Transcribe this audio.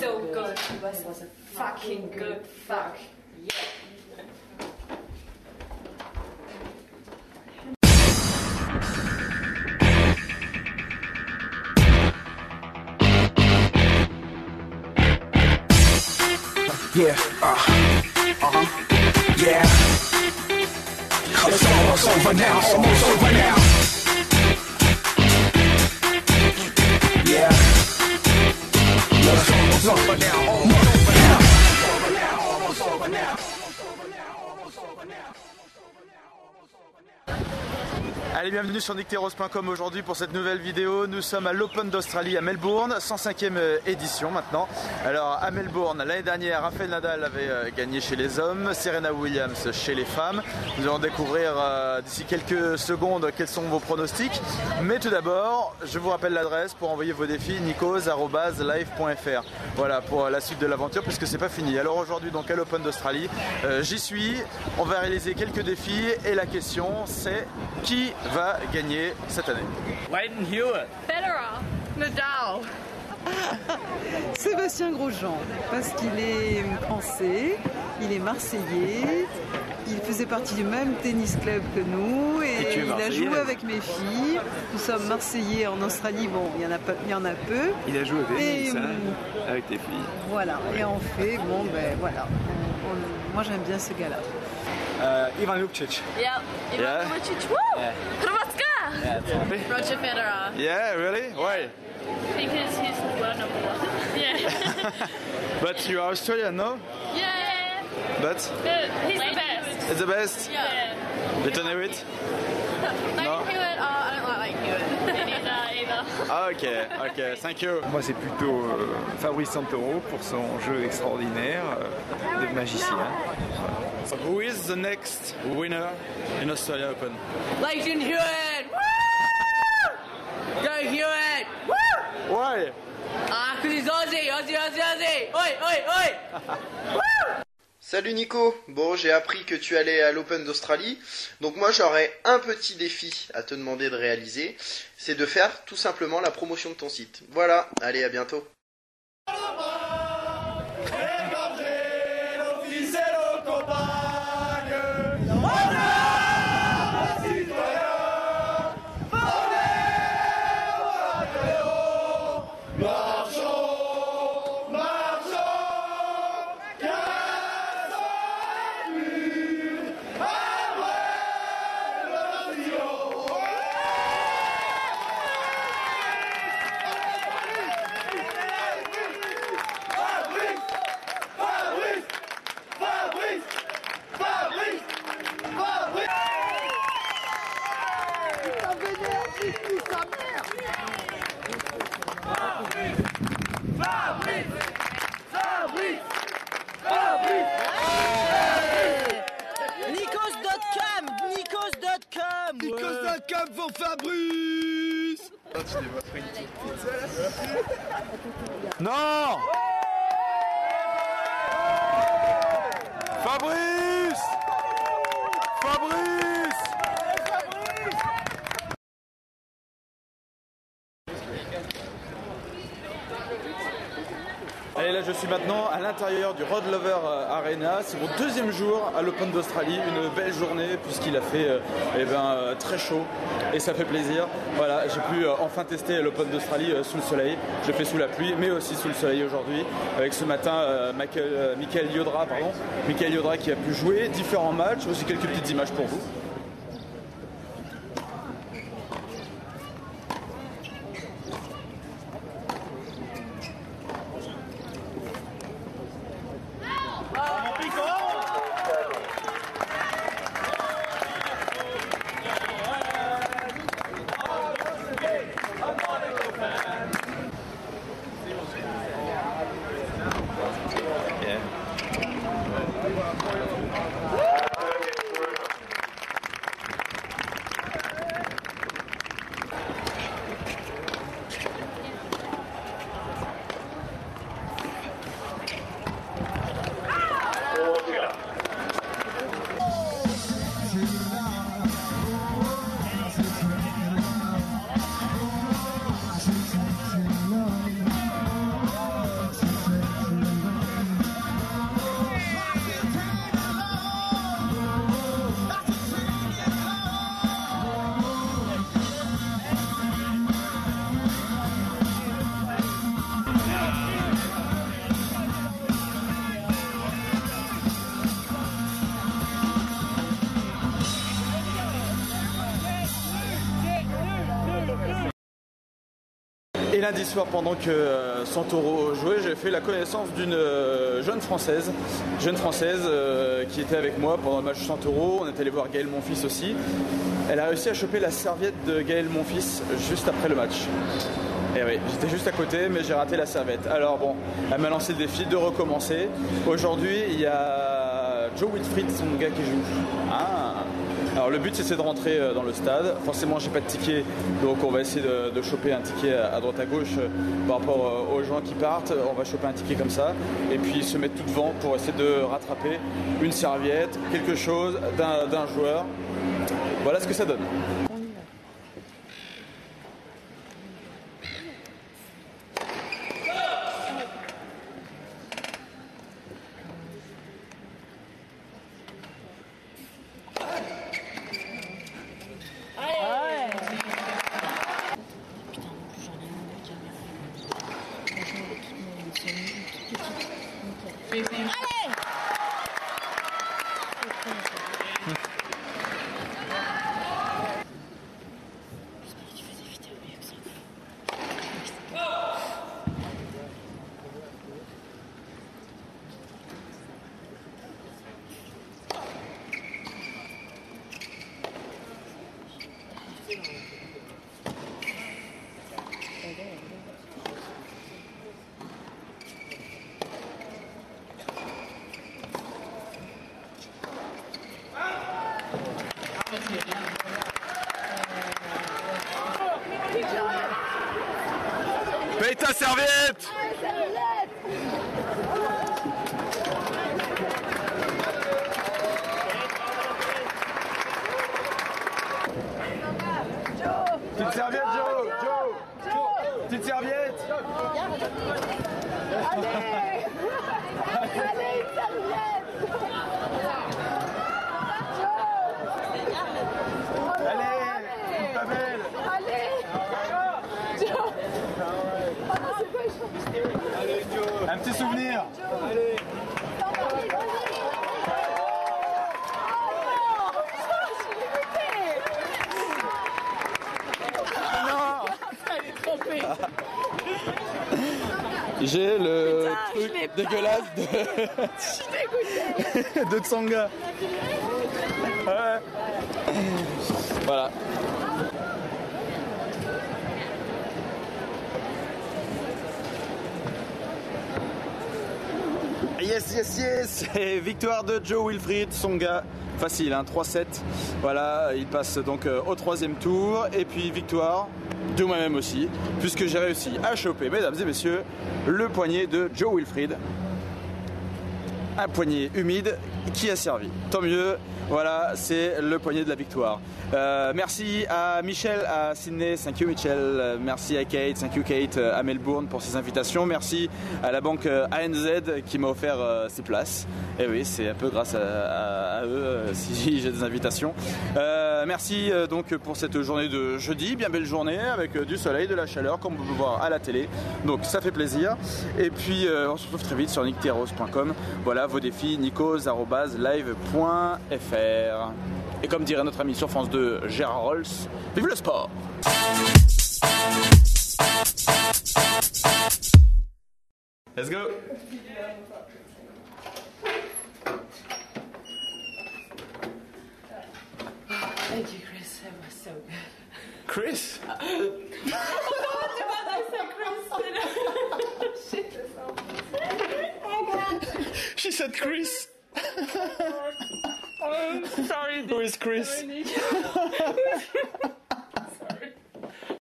so good. He was, was a fucking good fuck. Yeah. Yeah, uh, uh-huh, yeah. It's almost over now, almost over now. Over now, Allez, bienvenue sur nicteros.com aujourd'hui pour cette nouvelle vidéo. Nous sommes à l'Open d'Australie à Melbourne, 105e euh, édition maintenant. Alors à Melbourne, l'année dernière, Rafael Nadal avait euh, gagné chez les hommes, Serena Williams chez les femmes. Nous allons découvrir euh, d'ici quelques secondes quels sont vos pronostics. Mais tout d'abord, je vous rappelle l'adresse pour envoyer vos défis nikos.live.fr. Voilà pour la suite de l'aventure puisque c'est pas fini. Alors aujourd'hui donc à l'Open d'Australie, j'y suis. On va réaliser quelques défis et la question c'est qui va gagner cette année Wayne Hewitt. Federer. Nadal. Sébastien Grosjean, parce qu'il est français, il est marseillais, il faisait partie du même tennis club que nous et, il a joué avec mes filles. Nous sommes marseillais en Australie, bon, il y en a, pas, il y en a peu. Il a joué avec Et, hein, hum, avec tes filles. Voilà, et on fait, bon ben voilà. On- on- moi j'aime bien ce gars-là. Uh, Ivan Lukcic. Yep. Ivan Yeah. Milicic. Woo! Hrvatska. Roger Federer. Yeah, really? Why? Because he's the world number one. Yeah. But you are Australian, no? yeah. But Good. He's the best. it's the best. Yeah. Better know it? Like Hewitt, oh, I don't like like Hewitt. Ah, ok, ok, thank you. Moi, c'est plutôt euh, Fabrice Santoro pour son jeu extraordinaire euh, de magicien. Who is the next winner in Australia Open? Leighton Hewitt! Woo! Go Hewitt! Woo! Why? Ah, cause he's Aussie, Aussie, Aussie, Aussie! Oi, oi, oi! Salut Nico, bon j'ai appris que tu allais à l'Open d'Australie, donc moi j'aurais un petit défi à te demander de réaliser, c'est de faire tout simplement la promotion de ton site. Voilà, allez à bientôt. Nikos.com! Nikos.com! Nikos.com pour Fabrice Non Fabrice Allez, là je suis maintenant à l'intérieur du Road Lover euh, Arena. C'est mon deuxième jour à l'Open d'Australie. Une belle journée puisqu'il a fait euh, eh ben, euh, très chaud et ça fait plaisir. Voilà, j'ai pu enfin tester l'Open d'Australie sous le soleil. Je l'ai fait sous la pluie mais aussi sous le soleil aujourd'hui. Avec ce matin Michael, Michael Yodra, pardon. Michael Yodra qui a pu jouer différents matchs. Aussi quelques petites images pour vous. Et lundi soir, pendant que euh, Santoro jouait, j'ai fait la connaissance d'une euh, jeune française, jeune française euh, qui était avec moi pendant le match Santoro. On est allé voir Gaël Monfils aussi. Elle a réussi à choper la serviette de Gaël Monfils juste après le match. Et oui, j'étais juste à côté, mais j'ai raté la serviette. Alors bon, elle m'a lancé le défi de recommencer. Aujourd'hui, il y a Joe Wilfried, son gars qui joue. Ah le but c'est de rentrer euh, dans le stade. Forcément j'ai pas de ticket, donc on va essayer de, choper un ticket à droite à gauche euh, par rapport euh, aux gens qui partent. On va choper un ticket comme ça et puis se mettre tout devant pour essayer de rattraper une serviette, quelque chose d'un joueur. Voilà ce que ça donne. Paye ta serviette Petite serviette, Joe Joe Joe Petite serviette Allez Pas belle Un petit souvenir J'ai le truc dégueulasse de... de Tsanga. Ouais. Voilà. Yes, yes, yes Et victoire de Joe Wilfried, son gars. Facile, hein, 3-7. Voilà, il passe donc euh, au troisième tour. Et puis victoire de moi-même aussi, puisque j'ai réussi à choper, mesdames et messieurs, le poignet de Joe Wilfried. Un poignet humide qui a servi. Tant mieux, voilà, c'est le poignet de la victoire. Euh, merci à Michel, à Sydney, thank you Michel. Euh, Merci à Kate, thank you Kate, euh, à Melbourne pour ses invitations. Merci à la banque ANZ qui m'a offert ses places. Et oui, c'est un peu grâce à, eux si j'ai des invitations. Merci donc pour cette journée de jeudi, bien belle journée avec du soleil, de la chaleur comme on peut voir à la télé. Donc ça fait plaisir. Et puis on se retrouve très vite sur nickteros.com. Voilà vos défis nikos@live.fr. Et comme dirait notre ami sur France 2, Gérard Rolls, vive le sport Let's go Thank you, Chris. That was so good. Chris? Said Chris Sorry, Who is Chris?